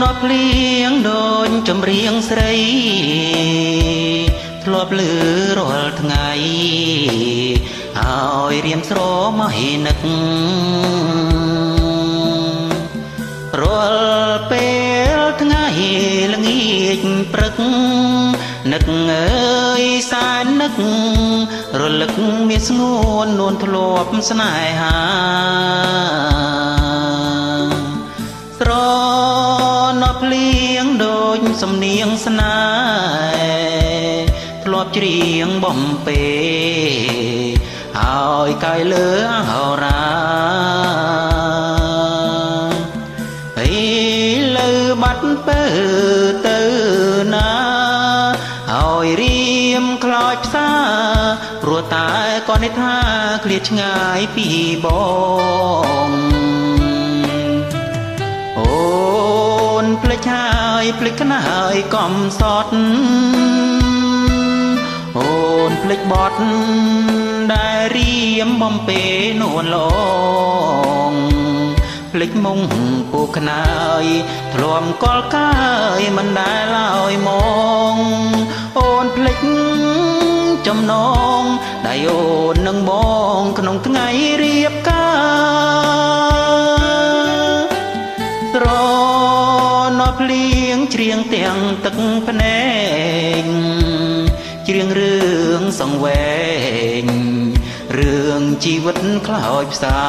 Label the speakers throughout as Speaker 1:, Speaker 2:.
Speaker 1: នត់ភ្លៀងដូចចម្រៀងស្រីធ្លាប់លឺរាល់ថ្ងៃឲ្យរៀមស្រមកឲ្យនឹករាល់ពេលថ្ងៃល្ងាចព្រឹកនឹកអើយសែននឹករលឹកមានស្ងួននួនធ្លាប់ស្នេហា ភ្លៀងដូចសំនៀងស្នេហ៍ធ្លាប់ច្រៀងបំពេឲ្យកាយលើអហោរាអីលើបាត់ពើទៅណាឲ្យរៀមខ្លោចផ្សាព្រោះតែក៏នេះថាឃ្លាតឆ្ងាយពីបង យភ្លេចខ្នើយកំសត់អូនភ្លេចបត់ដែលរៀមបំពេនួនឡងភ្លេចមុងពូខ្នើយធ្លំកលកាយមិនដែលឡើយមកអូនភ្លេចចំណងដែលអូននឹងបងក្នុងថ្ងៃរៀបការស្រណោះភ្លៀង ច្រៀងទាំងទឹកភ្នែកច្រៀងរឿងសង្វេងរឿងជីវិតខ្លោចផ្សា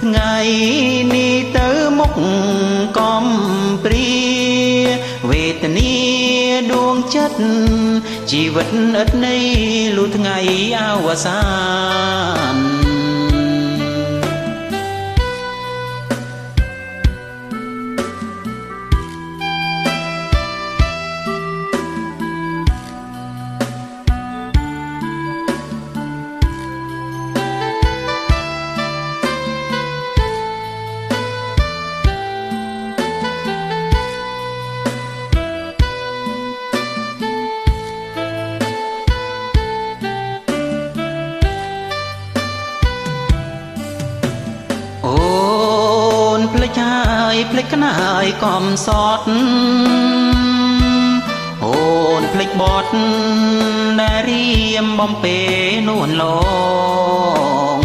Speaker 1: ថ្ងៃនេះទៅមុខកំព្រាវេទនាដួងចិត្តជីវិតឥតន័យលុះថ្ងៃអវសាន យភ្លេចក្នើយកំសត់អូនភ្លេចបត់ដែលរៀមបំពេនួនឡង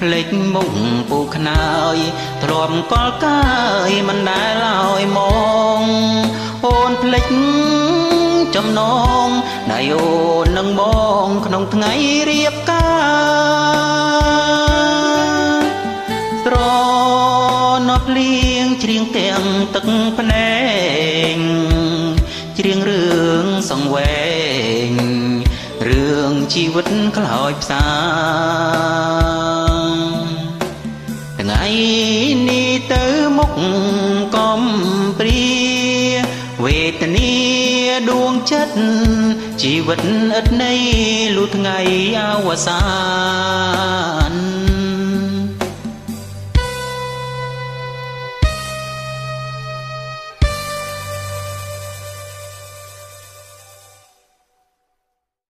Speaker 1: ភ្លេចមុខពូខ្នើយទ្រាំកលកាយមិនដែលឡើយមកអូនភ្លេចចំណងដែលអូននឹងបងក្នុងថ្ងៃរៀបការស្រ ទាំងទឹកភ្នែកច្រៀងរឿងសង្វេងរឿងជីវិតខ្លោចផ្សាថ្ងៃនេះទៅមុខកំព្រាវេទនាដួងចិត្តជីវិតឥតន័យលុះថ្ងៃអវសាន